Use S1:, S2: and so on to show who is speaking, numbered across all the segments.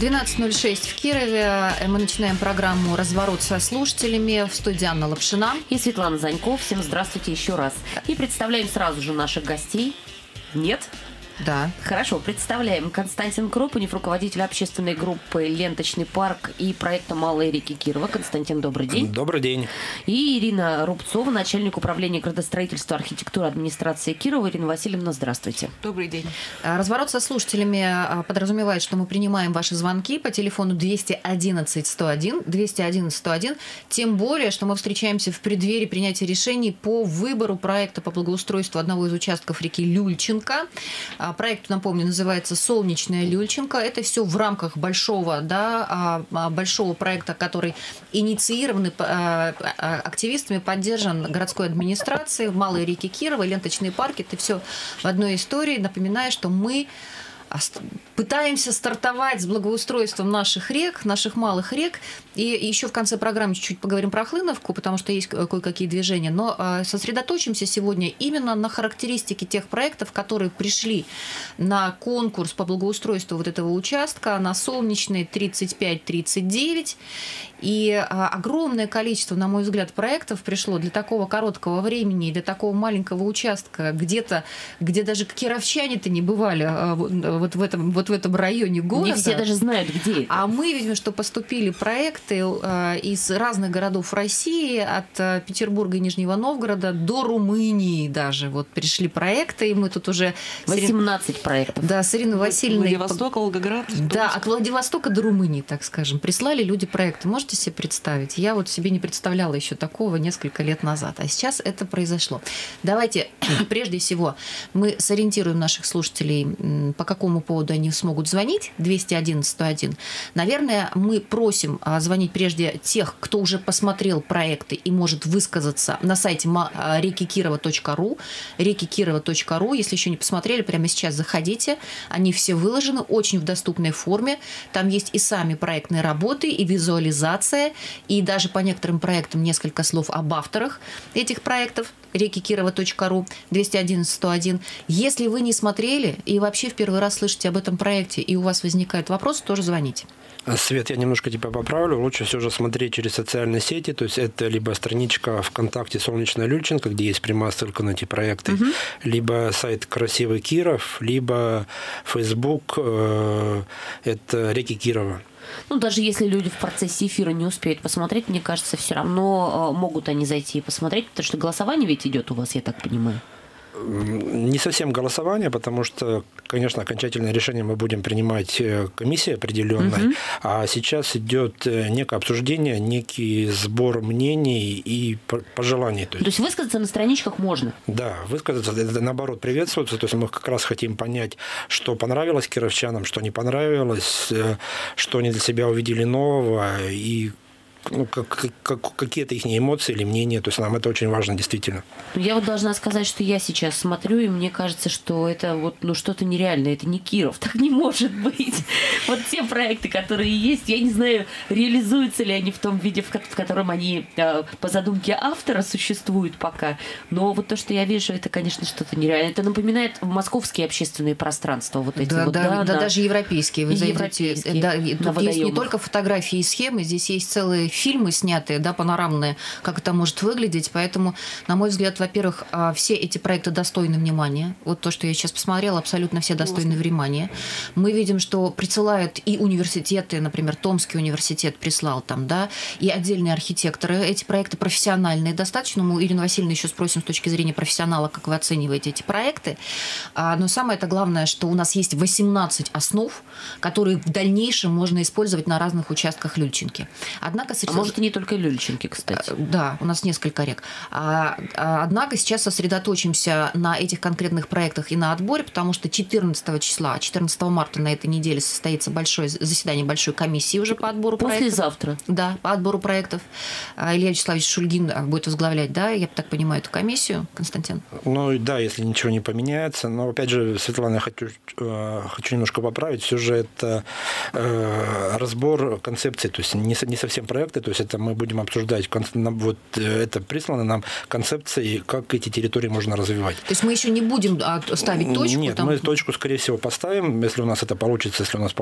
S1: 12.06 в Кирове. Мы начинаем программу «Разворот со слушателями» в студии Анна Лапшина.
S2: И Светлана Заньков. Всем здравствуйте еще раз. И представляем сразу же наших гостей. Нет?
S1: Да.
S2: Хорошо, представляем. Константин Кропанев, руководитель общественной группы «Ленточный парк» и проекта «Малые реки Кирова». Константин, добрый день.
S3: Добрый день.
S2: И Ирина Рубцова, начальник управления градостроительства архитектуры администрации Кирова. Ирина Васильевна, здравствуйте.
S4: Добрый день.
S1: А, разворот со слушателями а, подразумевает, что мы принимаем ваши звонки по телефону 211 101, 211 101, тем более, что мы встречаемся в преддверии принятия решений по выбору проекта по благоустройству одного из участков реки Люльченко. А, Проект, напомню, называется «Солнечная Люльченко». Это все в рамках большого, да, а, а, большого проекта, который инициирован активистами, поддержан городской администрацией, Малые реки Кирова, ленточные парки. Это все в одной истории. Напоминаю, что мы пытаемся стартовать с благоустройством наших рек, наших малых рек. И еще в конце программы чуть-чуть поговорим про Хлыновку, потому что есть кое-какие движения. Но а, сосредоточимся сегодня именно на характеристике тех проектов, которые пришли на конкурс по благоустройству вот этого участка на солнечный 35-39. И а, огромное количество, на мой взгляд, проектов пришло для такого короткого времени, для такого маленького участка, где-то, где даже кировчане-то не бывали а, вот в этом, вот в этом районе города.
S2: Не все даже знают, где это.
S1: А мы видим, что поступили проекты а, из разных городов России, от Петербурга и Нижнего Новгорода до Румынии даже. Вот пришли проекты, и мы тут уже...
S2: 18 проектов.
S1: Да, с Ириной Васильевной...
S4: Владивосток, Волгоград.
S1: Да, от Владивостока до Румынии, так скажем. Прислали люди проекты. Можете себе представить? Я вот себе не представляла еще такого несколько лет назад, а сейчас это произошло. Давайте прежде всего мы сориентируем наших слушателей, по какому поводу они смогут звонить, 211 101. Наверное, мы просим а, звонить прежде тех, кто уже посмотрел проекты и может высказаться на сайте а, рекикирова.ру, рекикирова.ру. Если еще не посмотрели, прямо сейчас заходите. Они все выложены очень в доступной форме. Там есть и сами проектные работы, и визуализация и даже по некоторым проектам несколько слов об авторах этих проектов рекикирова.ру 211 101. Если вы не смотрели и вообще в первый раз слышите об этом проекте и у вас возникает вопрос, тоже звоните.
S3: Свет, я немножко тебя поправлю. Лучше все же смотреть через социальные сети. То есть это либо страничка ВКонтакте «Солнечная Люльченко», где есть прямая ссылка на эти проекты, угу. либо сайт «Красивый Киров», либо Facebook э, это «Реки Кирова».
S2: Ну, даже если люди в процессе эфира не успеют посмотреть, мне кажется, все равно э, могут они зайти и посмотреть, потому что голосование ведь идет у вас, я так понимаю.
S3: Не совсем голосование, потому что, конечно, окончательное решение мы будем принимать э, комиссией определенной, угу. а сейчас идет э, некое обсуждение, некий сбор мнений и пожеланий.
S2: То есть, то есть высказаться на страничках можно?
S3: Да, высказаться, это наоборот приветствуется, то есть мы как раз хотим понять, что понравилось кировчанам, что не понравилось, э, что они для себя увидели нового и ну, как, как, какие-то их эмоции или мнения. То есть нам это очень важно, действительно.
S2: Я вот должна сказать, что я сейчас смотрю, и мне кажется, что это вот ну, что-то нереальное. Это не Киров. Так не может быть. Вот те проекты, которые есть, я не знаю, реализуются ли они в том виде, в котором они а, по задумке автора существуют пока. Но вот то, что я вижу, это, конечно, что-то нереальное. Это напоминает московские общественные пространства. Вот эти
S1: да,
S2: вот,
S1: да, да, да, даже европейские. Вы
S2: зайдете, европейские.
S1: Да, тут есть не только фотографии и схемы, здесь есть целые фильмы снятые, да, панорамные, как это может выглядеть. Поэтому, на мой взгляд, во-первых, а, все эти проекты достойны внимания. Вот то, что я сейчас посмотрела, абсолютно все достойны внимания. Мы видим, что присылают и университеты, например, Томский университет прислал там, да, и отдельные архитекторы. Эти проекты профессиональные достаточно. Мы Ирину Васильевну еще спросим с точки зрения профессионала, как вы оцениваете эти проекты. А, но самое это главное, что у нас есть 18 основ, которые в дальнейшем можно использовать на разных участках Люльчинки. Однако
S2: а может, и не только Люльченки, кстати. Э,
S1: да, у нас несколько рек. А, а, однако сейчас сосредоточимся на этих конкретных проектах и на отборе, потому что 14 числа, 14 марта на этой неделе состоится большое заседание большой комиссии уже по отбору
S2: Послезавтра.
S1: проектов. Послезавтра. Да, по отбору проектов. А, Илья Вячеславович Шульгин будет возглавлять, да, я так понимаю, эту комиссию, Константин?
S3: Ну, да, если ничего не поменяется. Но, опять же, Светлана, я хочу, э, хочу немножко поправить. Все же это э, разбор концепции, то есть не совсем проект, проекты, то есть это мы будем обсуждать, вот это прислано нам концепции, как эти территории можно развивать.
S1: То есть мы еще не будем а, ставить точку?
S3: Нет, там... мы точку, скорее всего, поставим, если у нас это получится, если у нас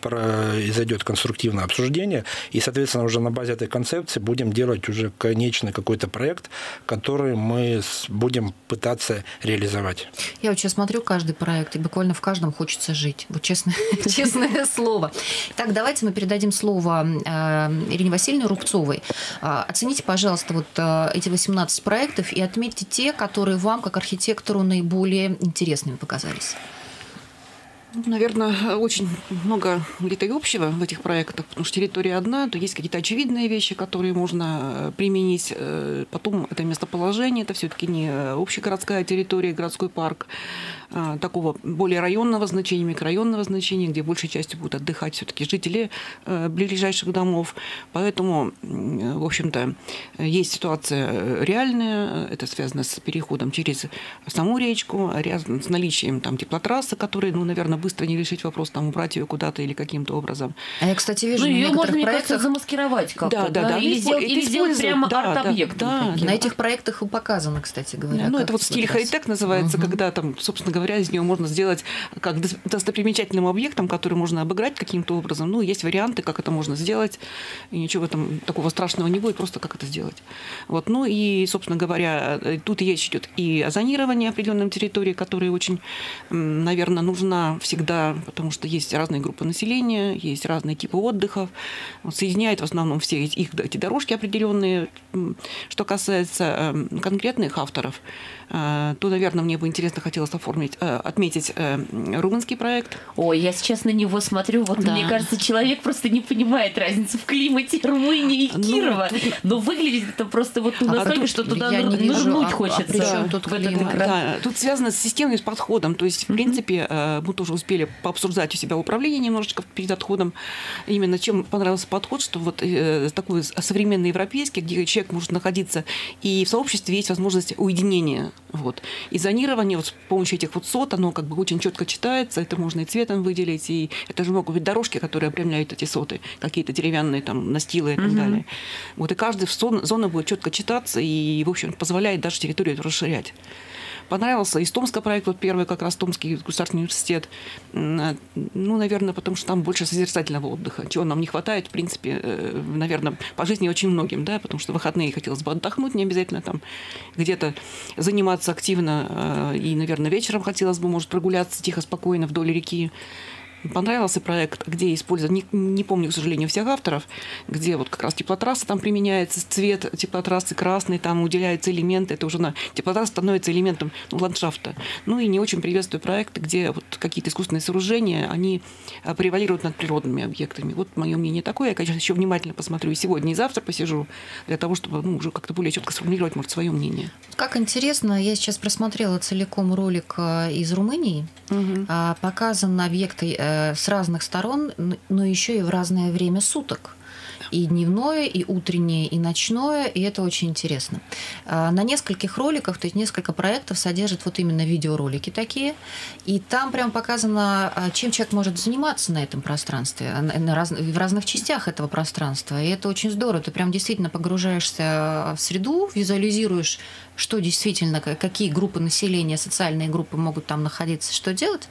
S3: произойдет конструктивное обсуждение, и, соответственно, уже на базе этой концепции будем делать уже конечный какой-то проект, который мы будем пытаться реализовать.
S1: Я вот сейчас смотрю каждый проект, и буквально в каждом хочется жить. Вот честно, честное слово. Так, давайте мы передадим слово э, Ирине Васильевне Рубцовой. Э, оцените, пожалуйста, вот э, эти 18 проектов и отметьте те, которые вам, как архитектору, наиболее интересными показались.
S4: Наверное, очень много где-то общего в этих проектах, потому что территория одна, то есть какие-то очевидные вещи, которые можно э, применить. Э, потом это местоположение, это все-таки не общегородская территория, городской парк. А, такого более районного значения, микрорайонного значения, где большей частью будут отдыхать все-таки жители э, ближайших домов. Поэтому, в общем-то, есть ситуация реальная, это связано с переходом через саму речку, с наличием там теплотрассы, которые, ну, наверное, быстро не решить вопрос, там, убрать ее куда-то или каким-то образом.
S1: А я, кстати, вижу,
S2: ну, ее можно, проектах... кажется, замаскировать как-то, да, да, да, или, сделать, или сделать прямо да, арт-объект.
S1: Да, да, на этих проектах и показано, кстати говоря.
S4: Ну, это вот стиль хай-тек называется, угу. когда там, собственно говоря, из него можно сделать как достопримечательным объектом, который можно обыграть каким-то образом. Ну, есть варианты, как это можно сделать, и ничего в этом такого страшного не будет, просто как это сделать. Вот. Ну и, собственно говоря, тут речь идет и о зонировании определенной территории, которая очень, наверное, нужна всегда, потому что есть разные группы населения, есть разные типы отдыхов. Вот, соединяет в основном все их эти дорожки определенные. Что касается эм, конкретных авторов, Э, то, наверное, мне бы интересно хотелось оформить, э, отметить э, румынский проект.
S2: Ой, я сейчас на него смотрю, вот да. мне кажется, человек просто не понимает разницу в климате Румынии и ну, Кирова. Ну, но выглядит это просто вот а настолько, тут, что туда я нырнуть вижу, а, хочется.
S4: А тут в этот да, тут связано с системой, с подходом. То есть, в принципе, мы тоже успели пообсуждать у себя в управлении немножечко перед отходом. Именно чем понравился подход, что вот такой современный европейский, где человек может находиться и в сообществе есть возможность уединения вот. И зонирование вот с помощью этих вот сот, оно как бы очень четко читается, это можно и цветом выделить, и это же могут быть дорожки, которые определяют эти соты, какие-то деревянные там настилы и так угу. далее. Вот и каждая зона будет четко читаться и, в общем, позволяет даже территорию расширять понравился. Из Томска проект, вот первый как раз Томский государственный университет. Ну, наверное, потому что там больше созерцательного отдыха, чего нам не хватает, в принципе, э, наверное, по жизни очень многим, да, потому что выходные хотелось бы отдохнуть, не обязательно там где-то заниматься активно, э, и, наверное, вечером хотелось бы, может, прогуляться тихо, спокойно вдоль реки понравился проект, где используют, не, не помню, к сожалению, всех авторов, где вот как раз теплотрасса там применяется, цвет теплотрассы красный, там уделяются элементы, это уже на теплотрасса становится элементом ландшафта. Ну и не очень приветствую проекты, где вот какие-то искусственные сооружения, они а, превалируют над природными объектами. Вот мое мнение такое. Я, конечно, еще внимательно посмотрю и сегодня, и завтра посижу, для того, чтобы ну, уже как-то более четко сформулировать, может, свое мнение.
S1: Как интересно, я сейчас просмотрела целиком ролик а, из Румынии. Угу. Показан объекты э, Э, с разных сторон, но еще и в разное время суток и дневное, и утреннее, и ночное, и это очень интересно. А, на нескольких роликах, то есть несколько проектов содержат вот именно видеоролики такие, и там прям показано, а, чем человек может заниматься на этом пространстве, на раз, в разных частях этого пространства, и это очень здорово. Ты прям действительно погружаешься в среду, визуализируешь что действительно, какие группы населения, социальные группы могут там находиться, что делать.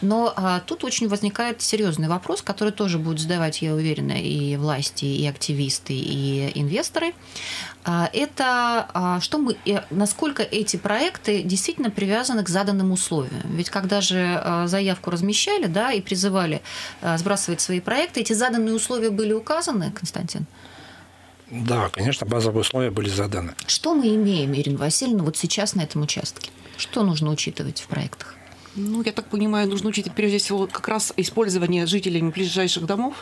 S1: Но а, тут очень возникает серьезный вопрос, который тоже будут задавать, я уверена, и власти, и активисты, и инвесторы. А, это а, что мы, насколько эти проекты действительно привязаны к заданным условиям. Ведь когда же а, заявку размещали, да, и призывали а, сбрасывать свои проекты, эти заданные условия были указаны, Константин?
S3: Да, конечно, базовые условия были заданы.
S1: Что мы имеем, Ирина Васильевна, вот сейчас на этом участке? Что нужно учитывать в проектах?
S4: Ну, я так понимаю, нужно учитывать прежде всего как раз использование жителями ближайших домов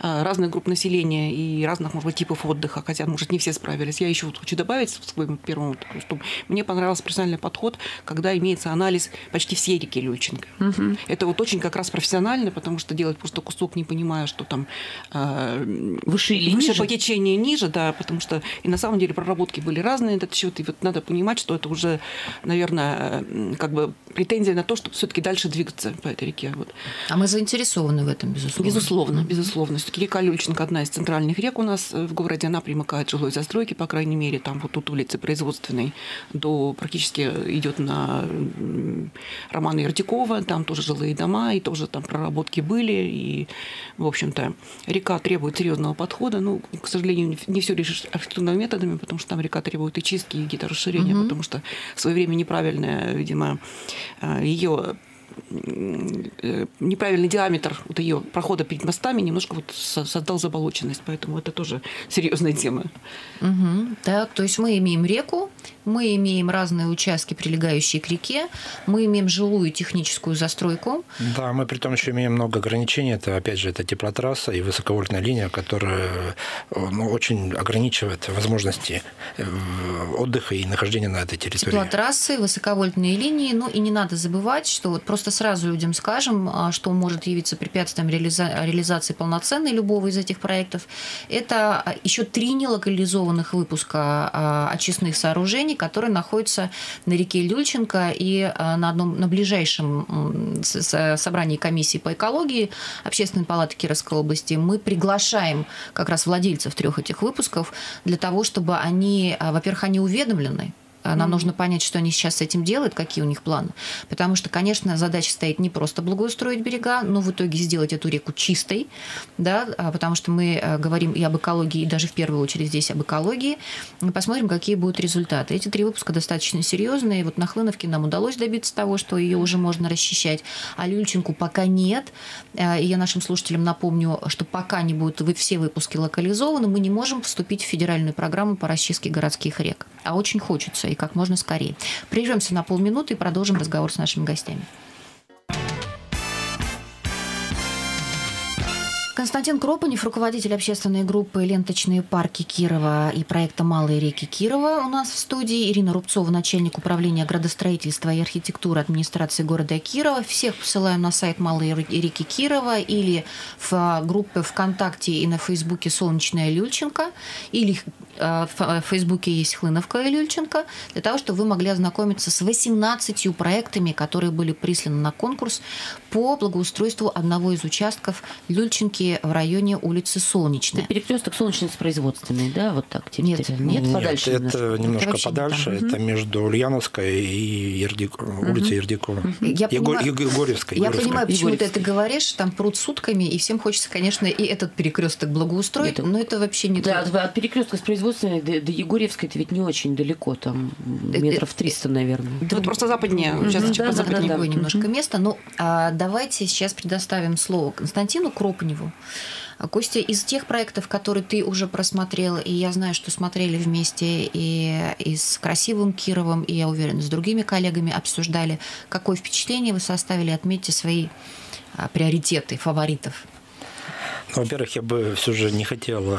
S4: разных групп населения и разных, может быть, типов отдыха, хотя, может, не все справились. Я еще вот хочу добавить в своем первом, что мне понравился профессиональный подход, когда имеется анализ почти всей реки Люльченко. Угу. Это вот очень как раз профессионально, потому что делать просто кусок, не понимая, что там э, выше или выше ниже? по течению ниже, да, потому что и на самом деле проработки были разные на этот счет, и вот надо понимать, что это уже, наверное, как бы претензия на то, чтобы все-таки дальше двигаться по этой реке. Вот.
S1: А мы заинтересованы в этом, безусловно.
S4: Безусловно, безусловно все-таки река Люльченко одна из центральных рек у нас в городе. Она примыкает к жилой застройке, по крайней мере. Там вот тут улицы производственной до практически идет на Романа Ярдикова. Там тоже жилые дома, и тоже там проработки были. И, в общем-то, река требует серьезного подхода. Ну, к сожалению, не все решишь архитектурными методами, потому что там река требует и чистки, и расширения, угу. потому что в свое время неправильное, видимо, э, ее Э, неправильный диаметр вот ее прохода перед мостами немножко вот создал заболоченность, поэтому это тоже серьезная тема.
S1: Угу. Так, то есть мы имеем реку, мы имеем разные участки, прилегающие к реке, мы имеем жилую техническую застройку.
S3: Да, мы при том еще имеем много ограничений. Это, опять же, это теплотрасса и высоковольтная линия, которая ну, очень ограничивает возможности э, отдыха и нахождения на этой территории.
S1: Теплотрассы, высоковольтные линии, ну и не надо забывать, что вот просто сразу людям скажем, а, что может явиться препятствием реализа- реализации полноценной любого из этих проектов. Это а, еще три нелокализованных выпуска а, очистных сооружений, которые находятся на реке Люльченко и на одном на ближайшем собрании комиссии по экологии Общественной палаты Кировской области мы приглашаем как раз владельцев трех этих выпусков для того, чтобы они, во-первых, они уведомлены нам mm-hmm. нужно понять, что они сейчас с этим делают, какие у них планы. Потому что, конечно, задача стоит не просто благоустроить берега, но в итоге сделать эту реку чистой, да, а, потому что мы э, говорим и об экологии, и даже в первую очередь здесь об экологии. Мы посмотрим, какие будут результаты. Эти три выпуска достаточно серьезные. Вот на Хлыновке нам удалось добиться того, что ее уже можно расчищать, а Люльченку пока нет. Э, и я нашим слушателям напомню, что пока не будут все выпуски локализованы, мы не можем вступить в федеральную программу по расчистке городских рек. А очень хочется, и как можно скорее. Прервемся на полминуты и продолжим разговор с нашими гостями. Константин Кропанев, руководитель общественной группы «Ленточные парки Кирова» и проекта «Малые реки Кирова» у нас в студии. Ирина Рубцова, начальник управления градостроительства и архитектуры администрации города Кирова. Всех посылаем на сайт «Малые реки Кирова» или в группы ВКонтакте и на Фейсбуке «Солнечная Люльченко» или в Фейсбуке есть Хлыновка и Люльченко, для того, чтобы вы могли ознакомиться с 18 проектами, которые были присланы на конкурс по благоустройству одного из участков Люльченки в районе улицы Солнечная.
S2: Это перекресток Солнечный с производственной, да, вот так?
S3: Нет, нет, нет подальше. Это немножко, немножко это подальше, не это между Ульяновской и Ердик... угу. улицей Ердикова. Угу. Я,
S1: Егор... понимаю, Егорьевской. Я понимаю, почему ты это говоришь, там пруд сутками, и всем хочется, конечно, и этот перекресток благоустроить, нет, но это вообще не.
S2: Да, от перекрестка с производственной производственной до, до Егорьевской это ведь не очень далеко, там метров 300, наверное.
S4: Это вот просто западнее, участочек
S1: да, западнее. Да, да. немножко mm место. Ну, а давайте сейчас предоставим слово Константину Кропневу. Костя, из тех проектов, которые ты уже просмотрел, и я знаю, что смотрели вместе и, и с Красивым Кировым, и, я уверена, с другими коллегами обсуждали, какое впечатление вы составили, отметьте свои а, приоритеты, фаворитов.
S3: Ну, во-первых, я бы все же не хотел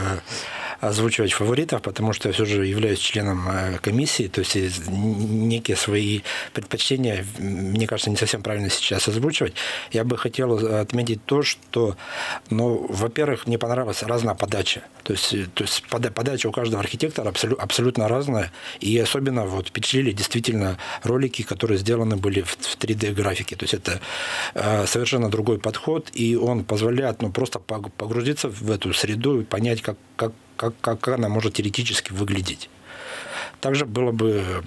S3: озвучивать фаворитов, потому что я все же являюсь членом э, комиссии, то есть некие свои предпочтения, мне кажется, не совсем правильно сейчас озвучивать. Я бы хотел отметить то, что, ну, во-первых, мне понравилась разная подача. То есть, то есть подача у каждого архитектора абсолютно, абсолютно разная, и особенно вот впечатлили действительно ролики, которые сделаны были в 3D-графике. То есть это э, совершенно другой подход, и он позволяет ну, просто погрузиться в эту среду и понять, как, как как, как она может теоретически выглядеть. Также было бы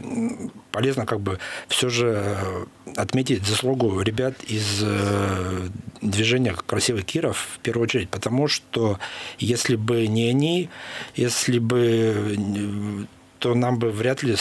S3: полезно как бы все же э, отметить заслугу ребят из э, движения «Красивый Киров» в первую очередь, потому что если бы не они, если бы то нам бы вряд ли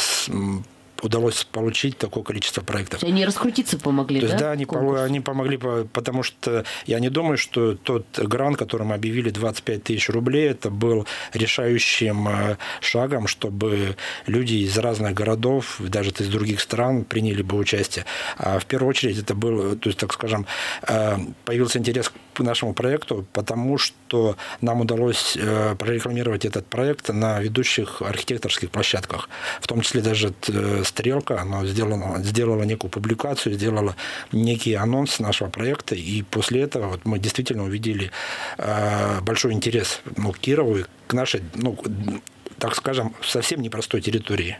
S3: удалось получить такое количество проектов.
S2: Они раскрутиться помогли,
S3: То есть, да? Да, они, по, они помогли, потому что я не думаю, что тот грант, который мы объявили, 25 тысяч рублей, это был решающим э, шагом, чтобы люди из разных городов, даже из других стран приняли бы участие. А в первую очередь это был, то есть, так скажем, э, появился интерес к нашему проекту, потому что нам удалось э, прорекламировать этот проект на ведущих архитекторских площадках, в том числе даже стрелка, она сделала, сделала некую публикацию, сделала некий анонс нашего проекта, и после этого вот мы действительно увидели э, большой интерес ну, Кирову к нашей, ну, так скажем, совсем непростой территории.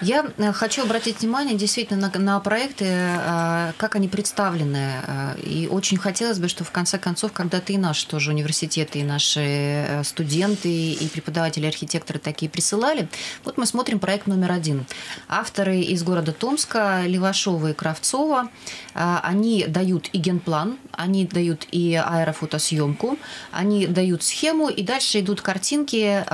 S1: Я э, хочу обратить внимание действительно на, на проекты, э, как они представлены. Э, и очень хотелось бы, что в конце концов, когда-то и наши тоже университеты, и наши студенты, и преподаватели, архитекторы такие присылали. Вот мы смотрим проект номер один. Авторы из города Томска, Левашова и Кравцова, они дают и генплан, они дают и аэрофотосъемку, они дают схему, и дальше идут картинки.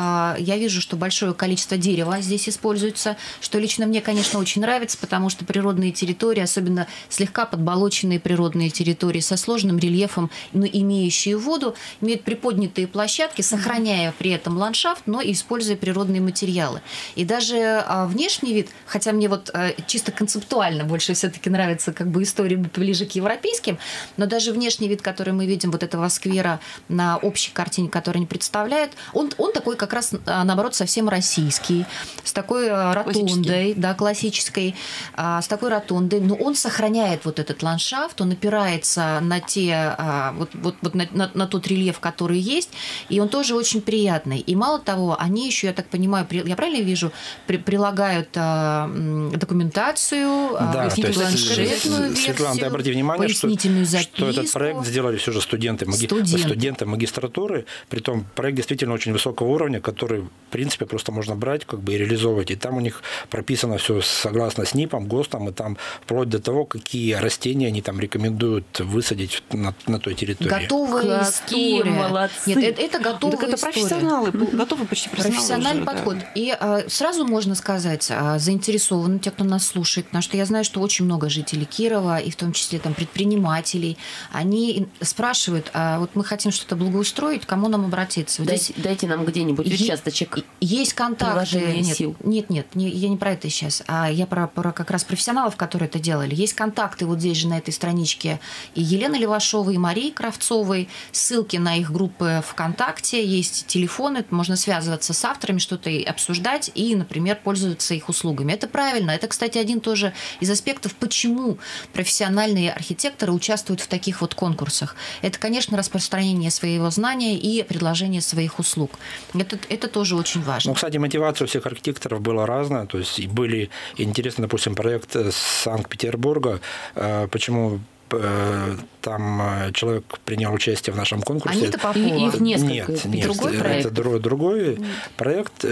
S1: Я вижу, что большое количество дерева здесь используется, что лично мне, конечно, очень нравится, потому что природные территории, особенно слегка подболоченные природные территории со сложным рельефом, но имеющие воду, имеют приподнятые площадки, сохраняя при этом ландшафт, но используя природные материалы. И даже а, внешний вид, хотя мне вот а, чисто концептуально больше все-таки нравится как бы история ближе к европейским, но даже внешний вид, который мы видим вот этого сквера на общей картине, которую они представляют, он, он такой как раз, а, наоборот, совсем российский, с такой ротондой, ротондой, да, классической, а, с такой ротондой, но он сохраняет вот этот ландшафт, он опирается на те, а, вот, вот, вот на, на, на тот рельеф, который есть, и он тоже очень приятный. И мало того, они еще, я так понимаю, при, я правильно вижу, при, прилагают а, документацию,
S3: да, а, планшетную Светлана, ты обрати внимание, что, что этот проект сделали все же студенты, маги, студенты. студенты магистратуры, при том проект действительно очень высокого уровня, который, в принципе, просто можно брать как бы и реализовывать. И там у них прописано все согласно СНИПам, ГОСТам, и там вплоть до того, какие растения они там рекомендуют высадить на, на той территории.
S1: Готовая Какие история.
S2: молодцы.
S1: Нет, это, это готовая
S4: так это
S1: история.
S4: профессионалы, готовы почти профессионалы
S1: Профессиональный
S4: уже,
S1: подход.
S4: Да.
S1: И а, сразу можно сказать, а, заинтересованы те, кто нас слушает, потому что я знаю, что очень много жителей Кирова, и в том числе там предпринимателей, они спрашивают, а вот мы хотим что-то благоустроить, кому нам обратиться?
S2: Дайте, дайте нам где-нибудь участочек.
S1: Есть контакты. Нет, сил. нет, нет, не, я не про это сейчас, а я про, про как раз профессионалов, которые это делали. Есть контакты вот здесь же на этой страничке и Елены Левашовой, и Марии Кравцовой, ссылки на их группы ВКонтакте, есть телефоны, можно связываться с авторами, что-то обсуждать и, например, пользоваться их услугами. Это правильно. Это, кстати, один тоже из аспектов, почему профессиональные архитекторы участвуют в таких вот конкурсах. Это, конечно, распространение своего знания и предложение своих услуг. Это, это тоже очень важно.
S3: Ну, кстати, мотивация у всех архитекторов была разная. То есть были интересны, допустим, проект Санкт-Петербурга. Э, почему э, там э, человек принял участие в нашем конкурсе.
S1: Они-то.
S2: Их несколько.
S3: Нет, нет,
S1: другой проект?
S3: это другой, другой проект.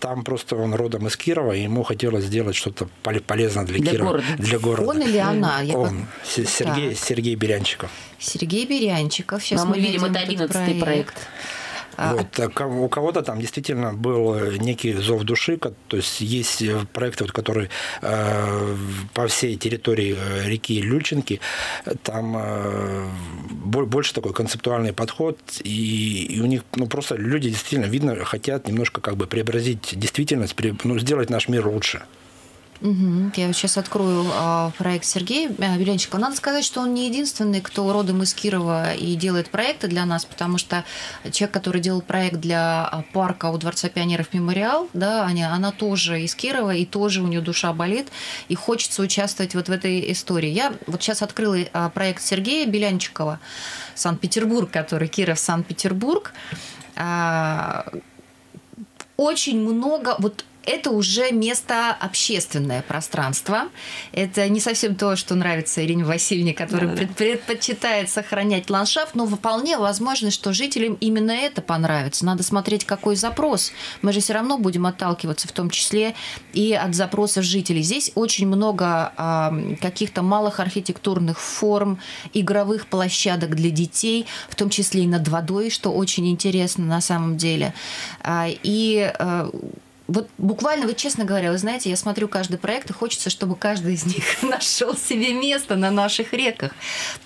S3: Там просто он родом из Кирова, и ему хотелось сделать что-то полезное для,
S2: для
S3: Кирова.
S2: Города.
S3: Для города.
S1: Он или она?
S3: Я он. По... Сергей, так. Сергей Берянчиков.
S1: Сергей Берянчиков. Сейчас
S2: Но мы, мы видим, это 11 проект. проект.
S3: А, вот, а у кого-то там действительно был некий зов души, то есть есть проекты, вот, которые э, по всей территории э, реки Люльчинки, там э, больше такой концептуальный подход, и, и у них ну, просто люди действительно, видно, хотят немножко как бы преобразить действительность, ну, сделать наш мир лучше.
S1: Угу. Я сейчас открою а, проект Сергея Белянчикова. Надо сказать, что он не единственный, кто родом из Кирова и делает проекты для нас, потому что человек, который делал проект для а, парка у Дворца пионеров Мемориал, да, Аня, она тоже из Кирова, и тоже у нее душа болит, и хочется участвовать вот в этой истории. Я вот сейчас открыла а, проект Сергея Белянчикова «Санкт-Петербург», который Киров, Санкт-Петербург. Очень много, вот это уже место общественное пространство. Это не совсем то, что нравится Ирине Васильевне, которая да, да. предпочитает сохранять ландшафт, но вполне возможно, что жителям именно это понравится. Надо смотреть, какой запрос. Мы же все равно будем отталкиваться в том числе и от запросов жителей. Здесь очень много э, каких-то малых архитектурных форм, игровых площадок для детей, в том числе и над водой, что очень интересно на самом деле. А, и э, вот буквально, вот честно говоря, вы знаете, я смотрю каждый проект, и хочется, чтобы каждый из них нашел себе место на наших реках.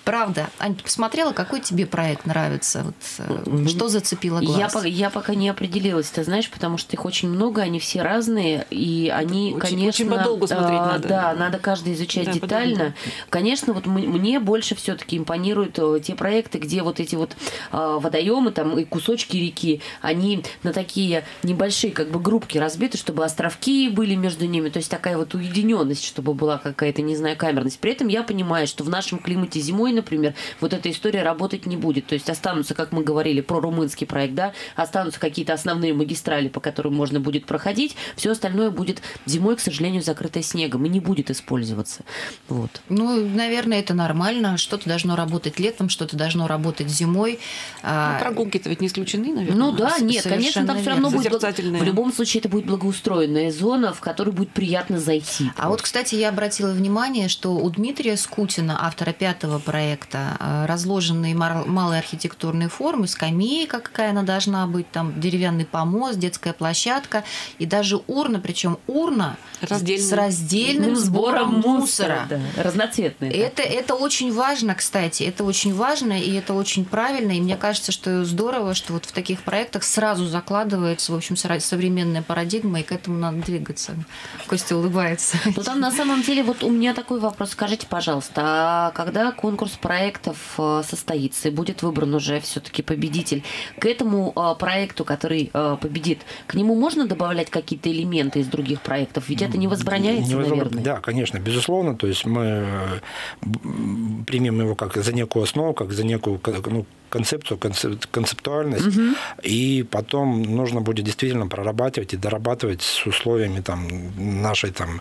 S1: Правда. Аня, ты посмотрела, какой тебе проект нравится? Вот, э, что зацепило глаз?
S2: Я, я пока не определилась, ты знаешь, потому что их очень много, они все разные, и они, очень, конечно...
S4: Очень подолгу смотреть
S2: а,
S4: надо.
S2: Да, надо каждый изучать да, детально. Подолгу. Конечно, вот мне больше все таки импонируют э, те проекты, где вот эти вот а, водоемы там и кусочки реки, они на такие небольшие как бы группки разбиты разбиты, чтобы островки были между ними, то есть такая вот уединенность, чтобы была какая-то, не знаю, камерность. При этом я понимаю, что в нашем климате зимой, например, вот эта история работать не будет. То есть останутся, как мы говорили, про румынский проект, да, останутся какие-то основные магистрали, по которым можно будет проходить, все остальное будет зимой, к сожалению, закрытое снегом и не будет использоваться. Вот.
S1: Ну, наверное, это нормально. Что-то должно работать летом, что-то должно работать зимой.
S4: Ну, прогулки-то ведь не исключены, наверное.
S2: Ну да, нет, конечно, там все равно будет в любом случае это будет благоустроенная зона, в которую будет приятно зайти.
S1: А вот, кстати, я обратила внимание, что у Дмитрия Скутина, автора пятого проекта, э, разложенные малые архитектурные формы, скамейка, какая она должна быть, там деревянный помост, детская площадка и даже урна, причем урна
S4: Раздельная.
S1: с раздельным сбором мусора.
S2: да, разноцветные.
S1: Это, это очень важно, кстати, это очень важно, и это очень правильно, и мне кажется, что здорово, что вот в таких проектах сразу закладывается, в общем, современная парадигма, и к этому надо двигаться. Костя улыбается.
S2: Ну там на самом деле вот у меня такой вопрос. Скажите, пожалуйста, а когда конкурс проектов э, состоится и будет выбран уже все-таки победитель, к этому э, проекту, который э, победит, к нему можно добавлять какие-то элементы из других проектов? Ведь это не возбраняется,
S3: Невозможно-
S2: наверное.
S3: Да, конечно, безусловно. То есть мы примем его как за некую основу, как за некую ну, концепцию, концеп- концептуальность, и потом нужно будет действительно прорабатывать и дорабатывать с условиями там, нашей там,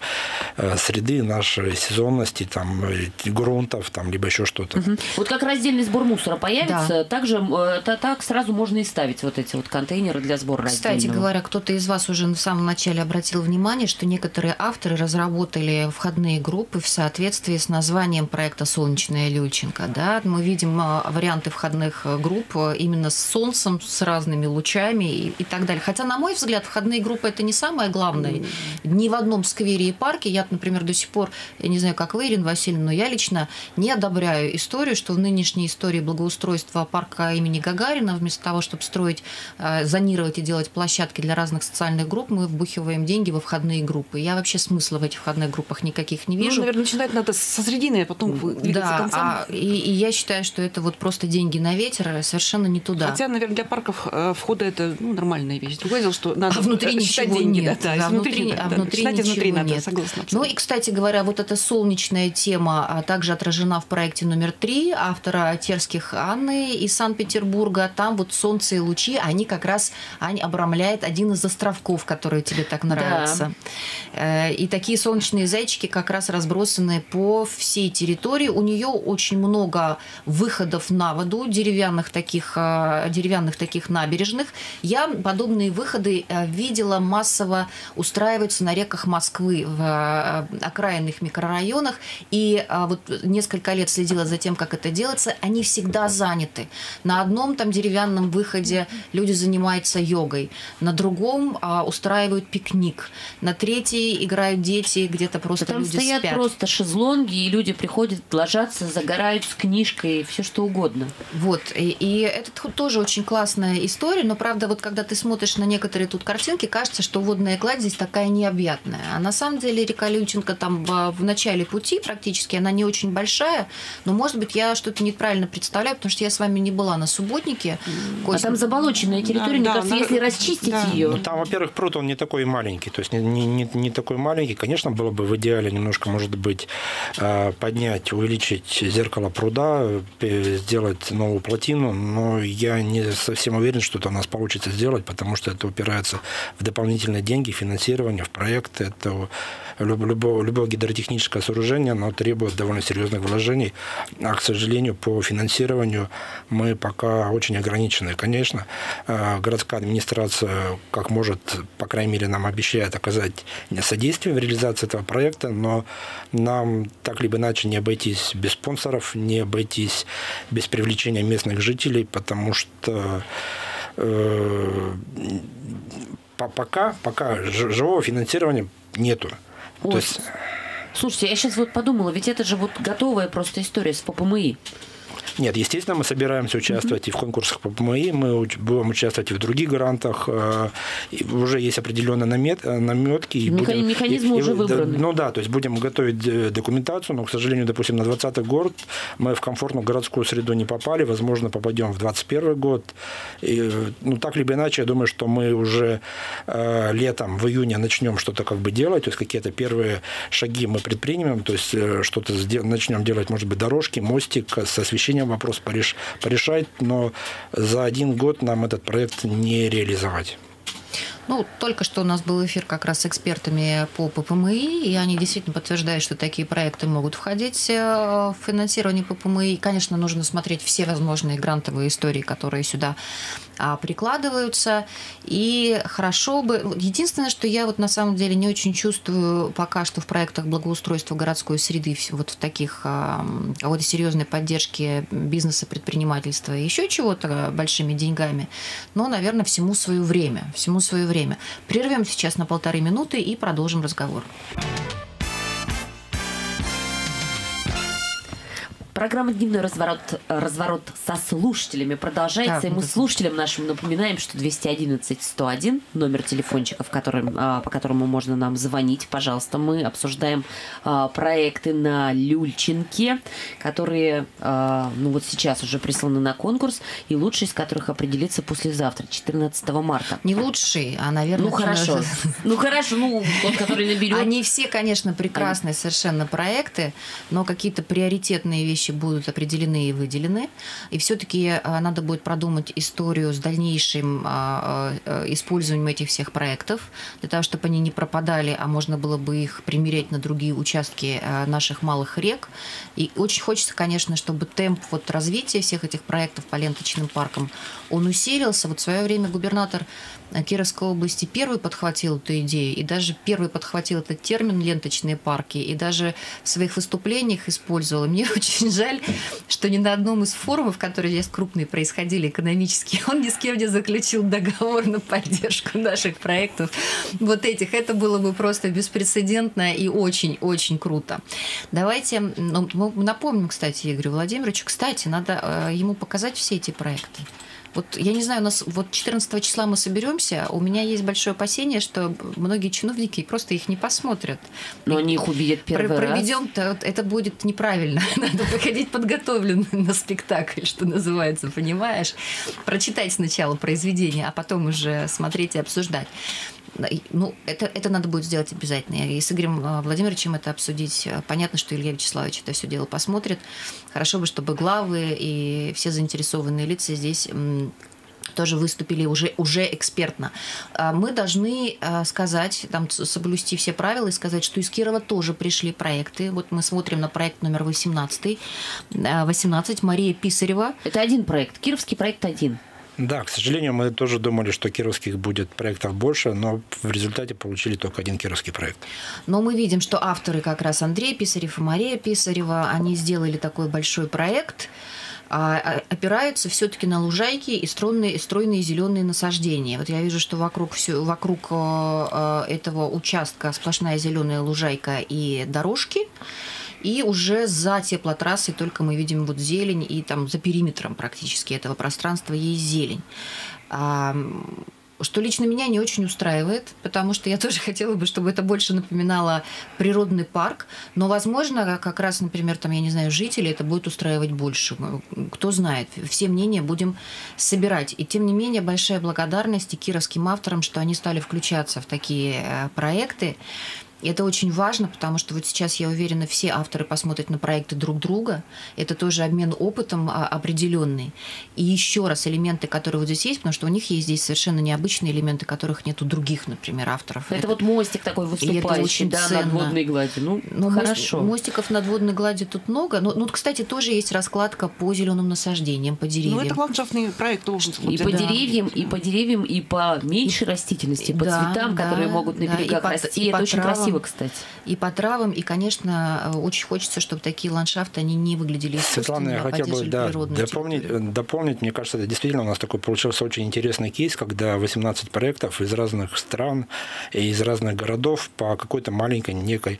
S3: э, среды, нашей сезонности, там, грунтов, там, либо еще что-то.
S2: Вот как раздельный сбор мусора появится, также э, та- так сразу можно и ставить вот эти вот контейнеры для сбора
S1: Кстати
S2: раздельного.
S1: говоря, кто-то из вас уже в самом начале обратил внимание, что некоторые авторы разработали входные группы в соответствии с названием проекта «Солнечная Люльченко». Да? Мы видим а, варианты входных э, групп э, именно с солнцем, с разными лучами и, и так далее. Хотя, на мой взгляд, входные группы – это не самое главное. Ни в одном сквере и парке я, например, до сих пор, я не знаю, как вы, Ирина Васильевна, но я лично не одобряю историю, что в нынешней истории благоустройства парка имени Гагарина, вместо того, чтобы строить, э, зонировать и делать площадки для разных социальных групп, мы вбухиваем деньги во входные группы. Я вообще смысла в этих входных группах никаких не
S4: Ну,
S1: вижу.
S4: наверное, начинать надо со средины, а потом двигаться
S1: да,
S4: концами.
S1: а, и, и я считаю, что это вот просто деньги на ветер, а совершенно не туда.
S4: Хотя, наверное, для парков э, входа это ну, нормальная вещь. Другое дело, что надо
S1: А внутри
S4: э, считать
S1: ничего
S4: деньги.
S1: нет.
S4: Да, да,
S1: Да,
S4: изнутри,
S1: внутри,
S4: да,
S1: а
S4: да.
S1: внутри
S4: Считать
S1: ничего
S4: изнутри надо,
S1: нет.
S4: согласна.
S1: Ну и, кстати говоря, вот эта солнечная тема а, также отражена в проекте номер три автора Терских Анны из Санкт-Петербурга. Там вот солнце и лучи, они как раз они обрамляет один из островков, которые тебе так нравятся. Э, И такие солнечные зайчики как раз разбросаны по всей территории. У нее очень много выходов на воду, деревянных таких, э, деревянных таких набережных. Я подобные выходы э, видела массово устраиваются на реках Москвы в э, окраинных микрорайонах. И вот несколько лет следила за тем, как это делается. Они всегда заняты. На одном там деревянном выходе люди занимаются йогой, на другом устраивают пикник, на третьей играют дети, где-то просто
S2: Там
S1: люди
S2: стоят
S1: спят.
S2: просто шезлонги, и люди приходят, ложатся, загорают с книжкой, все что угодно.
S1: Вот, и, и это тоже очень классная история, но правда, вот когда ты смотришь на некоторые тут картинки, кажется, что водная гладь здесь такая необъятная. А на самом деле река Люченко там в, в начале пути практически, она не очень большая, но, может быть, я что-то неправильно представляю, потому что я с вами не была на субботнике.
S2: А там заболоченная территория, мне
S4: да,
S2: кажется,
S4: на-
S2: если расчистить
S4: да.
S2: ее.
S3: Ну, там, во-первых, пруд, он не такой маленький, то есть не, не, не- не такой маленький. Конечно, было бы в идеале немножко, может быть, э, поднять, увеличить зеркало пруда, сделать новую плотину, но я не совсем уверен, что это у нас получится сделать, потому что это упирается в дополнительные деньги, финансирование, в проект. Это любое, любое гидротехническое сооружение, оно требует довольно серьезных вложений, а, к сожалению, по финансированию мы пока очень ограничены. Конечно, э, городская администрация, как может, по крайней мере, нам обещает оказать содействие в реализации этого проекта, но нам так либо иначе не обойтись без спонсоров, не обойтись без привлечения местных жителей, потому что э, по- пока, пока живого финансирования нету.
S2: Ой,
S3: То есть,
S2: Слушайте, я сейчас вот подумала, ведь это же вот готовая просто история с ППМИ.
S3: Нет, естественно, мы собираемся участвовать mm-hmm. и в конкурсах по ПМИ, мы будем участвовать и в других грантах. Э, уже есть определенные намет, наметки. И
S2: будем, Механизмы и, уже и, выбраны.
S3: Ну да, то есть будем готовить э, документацию, но, к сожалению, допустим, на 2020 год мы в комфортную городскую среду не попали, возможно, попадем в 2021 год. И, ну, так либо иначе, я думаю, что мы уже э, летом, в июне начнем что-то как бы делать, то есть какие-то первые шаги мы предпримем, то есть э, что-то начнем делать, может быть, дорожки, мостик, с освещением вопрос пореш, порешать, но за один год нам этот проект не реализовать.
S1: Ну, только что у нас был эфир как раз с экспертами по ППМИ, и они действительно подтверждают, что такие проекты могут входить э, в финансирование ППМИ. конечно, нужно смотреть все возможные грантовые истории, которые сюда а, прикладываются. И хорошо бы... Единственное, что я вот на самом деле не очень чувствую пока что в проектах благоустройства городской среды, вот в таких а, вот серьезной поддержки бизнеса, предпринимательства и еще чего-то большими деньгами. Но, наверное, всему свое время. Всему свое время. Прервем сейчас на полторы минуты и продолжим разговор.
S2: Программа «Дневной разворот», разворот со слушателями продолжается. Да, и мы да. слушателям нашим напоминаем, что 211-101, номер телефончика, в котором, а, по которому можно нам звонить, пожалуйста. Мы обсуждаем а, проекты на Люльчинке, которые а, ну вот сейчас уже присланы на конкурс, и лучший из которых определится послезавтра, 14 марта.
S1: Не лучший, а, наверное...
S2: Ну, хорошо. Ну, хорошо, ну, тот, который наберет.
S1: Они все, конечно, прекрасные совершенно проекты, но какие-то приоритетные вещи вещи будут определены и выделены. И все-таки а, надо будет продумать историю с дальнейшим а, а, использованием этих всех проектов, для того, чтобы они не пропадали, а можно было бы их примерять на другие участки наших малых рек. И очень хочется, конечно, чтобы темп вот развития всех этих проектов по ленточным паркам, он усилился. Вот в свое время губернатор Кировской области первый подхватил эту идею, и даже первый подхватил этот термин «ленточные парки», и даже в своих выступлениях использовал. Мне очень жаль, что ни на одном из форумов, которые здесь крупные происходили экономические, он ни с кем не заключил договор на поддержку наших проектов. Вот этих. Это было бы просто беспрецедентно и очень-очень круто. Давайте ну, напомним, кстати, Игорю Владимировичу, кстати, надо э, ему показать все эти проекты. Вот я не знаю, у нас вот 14 числа мы соберемся, у меня есть большое опасение, что многие чиновники просто их не посмотрят.
S2: Но они их увидят первый Про-
S1: раз. Проведем-то, это будет неправильно. Надо выходить подготовленным на спектакль, что называется, понимаешь? Прочитать сначала произведение, а потом уже смотреть и обсуждать ну, это, это надо будет сделать обязательно. И с Игорем а, Владимировичем это обсудить. Понятно, что Илья Вячеславович это все дело посмотрит. Хорошо бы, чтобы главы и все заинтересованные лица здесь тоже выступили уже, уже экспертно. А, мы должны а, сказать, там, соблюсти все правила и сказать, что из Кирова тоже пришли проекты. Вот мы смотрим на проект номер 18. 18 Мария Писарева.
S2: Это один проект. Кировский проект один.
S3: Да, к сожалению, мы тоже думали, что кировских будет проектов больше, но в результате получили только один кировский проект.
S1: Но мы видим, что авторы как раз Андрей Писарев и Мария Писарева, они сделали такой большой проект, а, а, опираются все-таки на лужайки и стройные, стройные зеленые насаждения. Вот я вижу, что вокруг, все, вокруг э, этого участка сплошная зеленая лужайка и дорожки. И уже за теплотрассой только мы видим вот зелень, и там за периметром практически этого пространства есть зелень что лично меня не очень устраивает, потому что я тоже хотела бы, чтобы это больше напоминало природный парк, но, возможно, как раз, например, там, я не знаю, жители это будет устраивать больше. Кто знает, все мнения будем собирать. И, тем не менее, большая благодарность и кировским авторам, что они стали включаться в такие э, проекты. И это очень важно, потому что вот сейчас, я уверена, все авторы посмотрят на проекты друг друга. Это тоже обмен опытом а, определенный. И еще раз, элементы, которые вот здесь есть, потому что у них есть здесь совершенно необычные элементы, которых нет у других, например, авторов.
S2: Это, это вот мостик такой выступающий, да, ценно. над водной гладью. Ну,
S1: ну хорошо. Мостиков над водной гладью тут много. Но, ну, кстати, тоже есть раскладка по зеленым насаждениям, по деревьям. Ну,
S4: это ландшафтный проект должен
S2: И по да. деревьям, и по деревьям, и по меньшей растительности, по да, цветам, да, которые могут на берегах да, расти. И по, и это по очень травам, красиво, кстати.
S1: И по травам, и, конечно, очень хочется, чтобы такие ландшафты, они не выглядели
S3: Светлана, я
S1: а
S3: хотел бы да, дополнить,
S1: территорию.
S3: дополнить, мне кажется, это действительно у нас такой получился очень интересный кейс, когда 18 проектов из разных стран и из разных городов по какой-то маленькой некой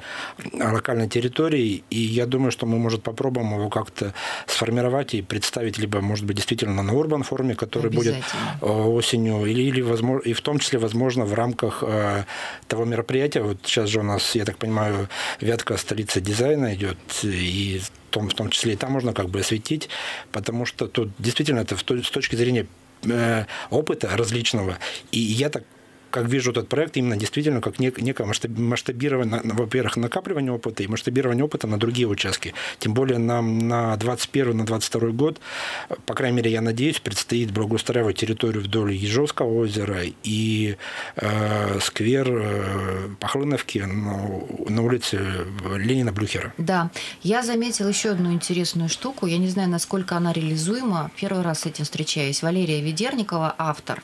S3: локальной территории, и я думаю, что мы, может, попробуем его как-то сформировать и представить, либо, может быть, действительно на Урбан форуме, который будет э, осенью, или, или возможно, и в том числе, возможно, в рамках э, того мероприятия, вот сейчас же у нас, я так понимаю, Вятка столица дизайна идет, и в том, в том числе и там можно как бы осветить, потому что тут действительно это с точки зрения э, опыта различного. И я так как вижу этот проект именно действительно как нек, некое масштабирование, во-первых, накапливание опыта и масштабирование опыта на другие участки. Тем более нам на 21 на 22 год, по крайней мере, я надеюсь, предстоит благоустраивать территорию вдоль Ежовского озера и э, сквер э, Пахлыновки на, на улице Ленина Блюхера.
S1: Да, я заметила еще одну интересную штуку. Я не знаю, насколько она реализуема. Первый раз с этим встречаюсь. Валерия Ведерникова, автор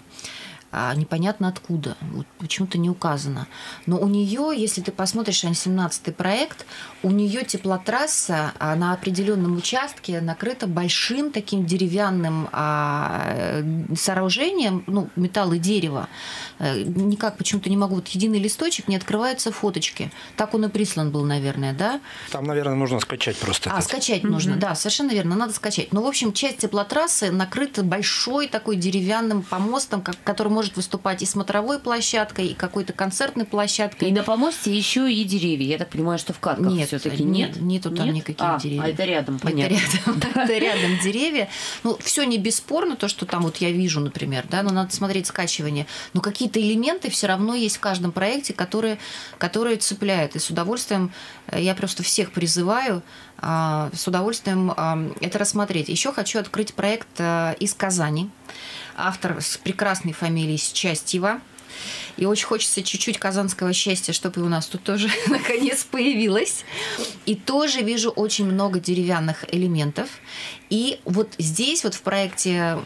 S1: а непонятно откуда, вот почему-то не указано. Но у нее, если ты посмотришь Ан-17 проект, у нее теплотрасса а, на определенном участке накрыта большим таким деревянным а, сооружением, ну, металл и дерево. Э, никак почему-то не могу, вот единый листочек, не открываются фоточки. Так он и прислан был, наверное, да?
S3: Там, наверное, нужно скачать просто.
S1: А, это. скачать mm-hmm. нужно, да, совершенно верно, надо скачать. Ну, в общем, часть теплотрассы накрыта большой такой деревянным помостом, который может выступать и смотровой площадкой, и какой-то концертной площадкой.
S2: И на помосте еще и деревья. Я так понимаю, что в катках
S1: нет,
S2: все-таки нет.
S1: Нету там нет? никаких
S2: а,
S1: деревьев.
S2: А это рядом, понятно.
S1: Это рядом, это рядом деревья. Ну, все не бесспорно, то, что там вот я вижу, например, да, но надо смотреть скачивание. Но какие-то элементы все равно есть в каждом проекте, которые, которые цепляют. И с удовольствием э, я просто всех призываю а, с удовольствием это рассмотреть. Еще хочу открыть проект э, из Казани автор с прекрасной фамилией Счастьева. И очень хочется чуть-чуть казанского счастья, чтобы у нас тут тоже наконец появилось. И тоже вижу очень много деревянных элементов. И вот здесь, вот в проекте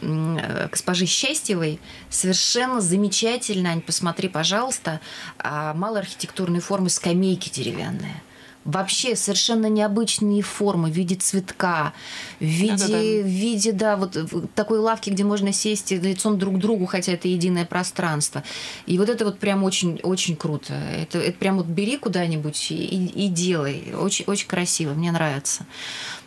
S1: госпожи Счастьевой, совершенно замечательно, Ань, посмотри, пожалуйста, а, малоархитектурные формы скамейки деревянные вообще совершенно необычные формы в виде цветка, в виде, да, да, да. В виде да, вот такой лавки, где можно сесть лицом друг к другу, хотя это единое пространство. И вот это вот прям очень, очень круто. Это, это прям вот бери куда-нибудь и, и делай. Очень, очень красиво, мне нравится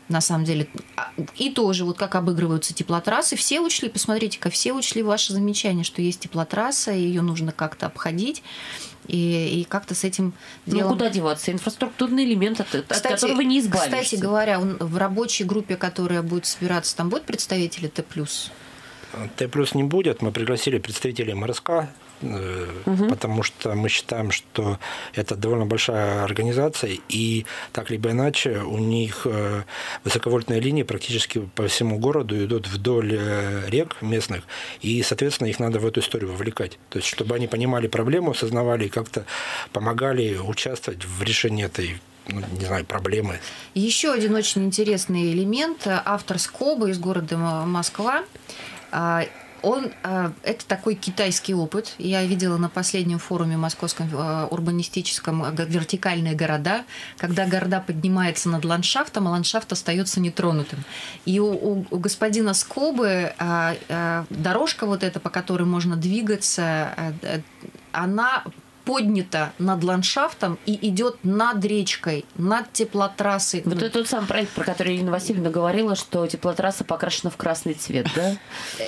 S1: на самом деле. А, и тоже, вот как обыгрываются теплотрассы, все учли, посмотрите-ка, все учли ваше замечание, что есть теплотрасса, ее нужно как-то обходить и, и как-то с этим
S2: ну, делом... Ну, куда деваться? Инфраструктурный элемент, от, кстати, от которого не избавишься.
S1: Кстати говоря, в рабочей группе, которая будет собираться, там будут представители Т+.
S3: Т плюс не будет. Мы пригласили представителей МРСК, угу. потому что мы считаем, что это довольно большая организация, и так либо иначе у них э, высоковольтные линии практически по всему городу идут вдоль э, рек местных, и, соответственно, их надо в эту историю вовлекать. То есть, чтобы они понимали проблему, осознавали и как-то помогали участвовать в решении этой ну, не знаю, проблемы.
S1: Еще один очень интересный элемент. Автор Скоба из города Москва он, а, это такой китайский опыт. Я видела на последнем форуме московском а, урбанистическом вертикальные города, когда города поднимается над ландшафтом, а ландшафт остается нетронутым. И у, у, у господина Скобы дорожка вот эта, по которой можно двигаться, она поднята над ландшафтом и идет над речкой, над теплотрассой.
S2: Вот это тот самый проект, про который Ирина Васильевна говорила, что теплотрасса покрашена в красный цвет, да?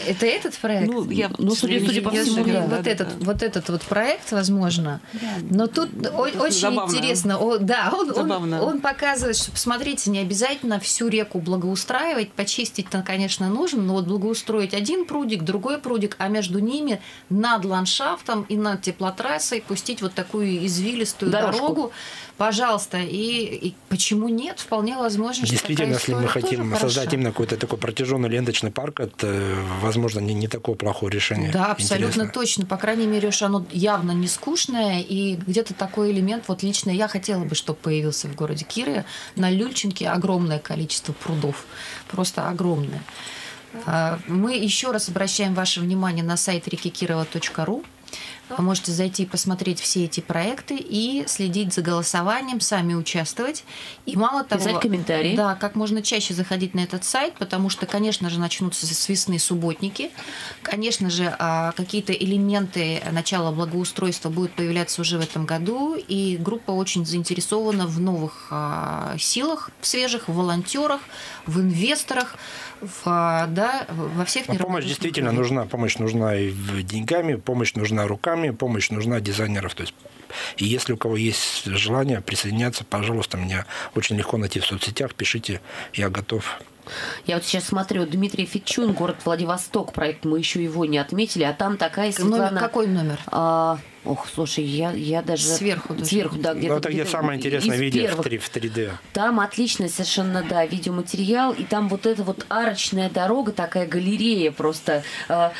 S1: Это этот проект?
S2: Ну, я, ну судя, судя по всему,
S1: да. Вот этот, вот этот вот проект, возможно. Но тут очень интересно. Да, он, он показывает, что, посмотрите, не обязательно всю реку благоустраивать, почистить-то, конечно, нужно, но вот благоустроить один прудик, другой прудик, а между ними над ландшафтом и над теплотрассой пустить запустить вот такую извилистую Дорожку. дорогу, пожалуйста. И, и почему нет? Вполне возможно,
S3: что Действительно, если мы хотим создать хороша. именно какой-то такой протяженный ленточный парк, это, возможно, не, не такое плохое решение.
S1: Да, абсолютно Интересно. точно. По крайней мере, уж оно явно не скучное, и где-то такой элемент, вот лично я хотела бы, чтобы появился в городе Кирове. На Люльчинке огромное количество прудов, просто огромное. А, мы еще раз обращаем ваше внимание на сайт рекикирова.ру. Вы можете зайти посмотреть все эти проекты и следить за голосованием, сами участвовать. И мало того...
S2: Писать комментарии.
S1: Да, как можно чаще заходить на этот сайт, потому что, конечно же, начнутся с весны субботники. Конечно же, а, какие-то элементы начала благоустройства будут появляться уже в этом году. И группа очень заинтересована в новых а, силах свежих, в волонтерах, в инвесторах в, да, во всех
S3: а Помощь действительно нужна. Помощь нужна и деньгами, помощь нужна руками, помощь нужна дизайнеров. То есть и если у кого есть желание присоединяться, пожалуйста, меня очень легко найти в соцсетях, пишите, я готов
S2: я вот сейчас смотрю, Дмитрий Фитчун, город Владивосток, проект, мы еще его не отметили, а там такая Светлана...
S1: Номер, какой номер?
S2: А, Ох, слушай, я, я даже...
S1: Сверху даже.
S2: Сверху, да.
S3: Где-то, ну, это где самое интересное видео первых. в, 3, в 3D.
S2: Там отличный совершенно, да, видеоматериал, и там вот эта вот арочная дорога, такая галерея просто э,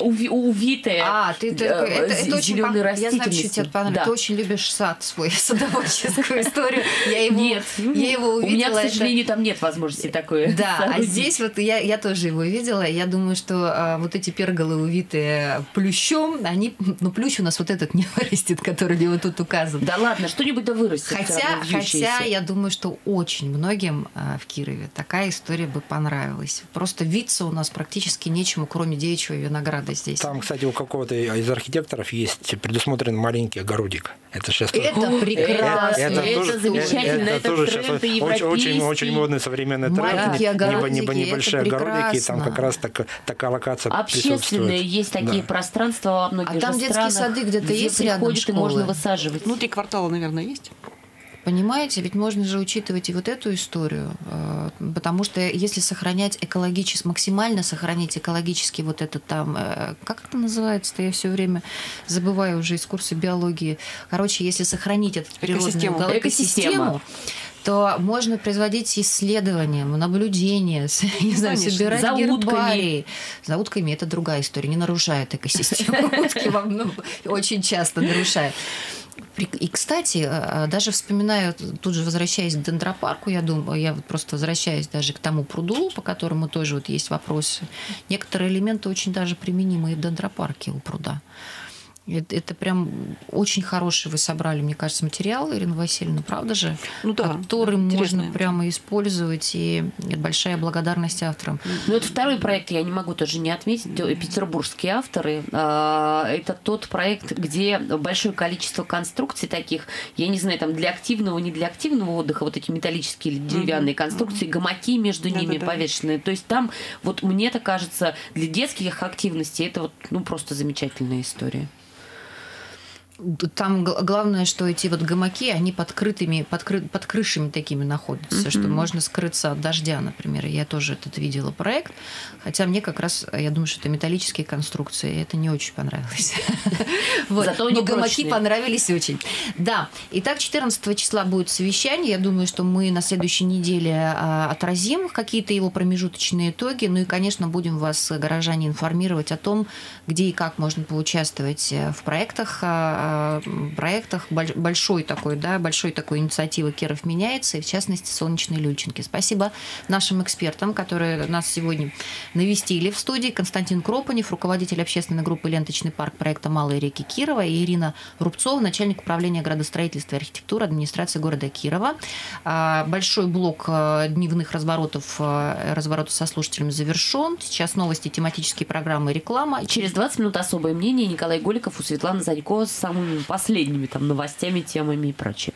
S2: уви, увитая
S1: А, ты, ты, э, это, это очень. Я знаю, что тебе понравилось. Да. Ты очень любишь сад свой, садоводческую историю.
S2: Я его, Нет, я его увидела. У меня, к сожалению, там нет возможности такой.
S1: Да, а здесь вот я, я тоже его видела. Я думаю, что а, вот эти перголы, увитые плющом, они, ну, плющ у нас нас вот этот не вырастет, который вот тут указан.
S2: Да ладно, что-нибудь да вырастет.
S1: Хотя, хотя я думаю, что очень многим э, в Кирове такая история бы понравилась. Просто виться у нас практически нечему, кроме девичьего винограда здесь.
S3: Там, кстати, у какого-то из архитекторов есть предусмотрен маленький огородик.
S1: Это сейчас это тоже... прекрасно,
S2: это, это, тоже, замечательно, это, это тоже сейчас
S3: очень, очень, очень модный современный тренд.
S1: Маленькие огородики,
S3: небо, небольшие огородики, и там как раз так, такая локация
S2: Общественные есть такие да. пространства во многих
S1: А там детские сады где-то где есть рядом
S2: школы? можно высаживать.
S4: Внутри квартала, наверное, есть?
S1: Понимаете, ведь можно же учитывать и вот эту историю, э, потому что если сохранять экологически, максимально сохранить экологически вот это там, э, как это называется-то, я все время забываю уже из курса биологии. Короче, если сохранить эту природную экосистему, экосистему то можно производить исследования, наблюдения, не знаю, собирать за гербарии. Утками. За утками это другая история, не нарушает экосистему. Утки очень часто нарушают. И, кстати, э, даже вспоминаю, тут же возвращаясь к дендропарку, я думаю, я вот просто возвращаюсь даже к тому пруду, по которому тоже вот есть вопросы. Некоторые элементы очень даже применимы и в дендропарке у пруда. Это, это прям очень хороший вы собрали, мне кажется, материал, Ирина Васильевна, правда же?
S4: Ну да.
S1: Который можно прямо использовать, и большая благодарность авторам.
S2: Ну, это второй проект, я не могу тоже не отметить, петербургские авторы. А, это тот проект, где большое количество конструкций таких, я не знаю, там для активного, не для активного отдыха, вот эти металлические или деревянные конструкции, гамаки между ними да, повешенные. То есть там, вот мне это кажется, для детских активностей это вот, ну, просто замечательная история.
S1: Там главное, что эти вот гамаки, они под крытыми, под, кры, под крышами такими находятся, mm-hmm. что можно скрыться от дождя, например. Я тоже этот видела проект, хотя мне как раз, я думаю, что это металлические конструкции, и это не очень понравилось. Зато Но гамаки понравились очень. Да. Итак, 14 числа будет совещание. Я думаю, что мы на следующей неделе а, отразим какие-то его промежуточные итоги. Ну и, конечно, будем вас, горожане, информировать о том, где и как можно поучаствовать э, в проектах а, проектах большой такой, да, большой такой инициативы Киров меняется, и в частности солнечные Люльчинки. Спасибо нашим экспертам, которые нас сегодня навестили в студии. Константин Кропанев, руководитель общественной группы «Ленточный парк» проекта «Малые реки Кирова» и Ирина Рубцова, начальник управления градостроительства и архитектуры администрации города Кирова. А, большой блок э, дневных разворотов, разворотов со слушателями завершен. Сейчас новости, тематические программы, реклама.
S2: Через 20 минут особое мнение Николай Голиков у Светланы Занько с самыми последними там новостями, темами и прочее.